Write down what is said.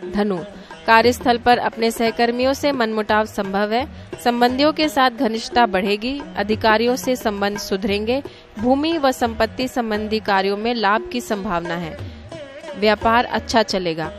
धनु, कार्यस्थल पर अपने सहकर्मियों से मनमुटाव संभव है। संबंधियों के साथ घनिष्ठता बढ़ेगी, अधिकारियों से संबंध सुधरेंगे, भूमि व संपत्ति संबंधी कार्यों में लाभ की संभावना है। व्यापार अच्छा चलेगा।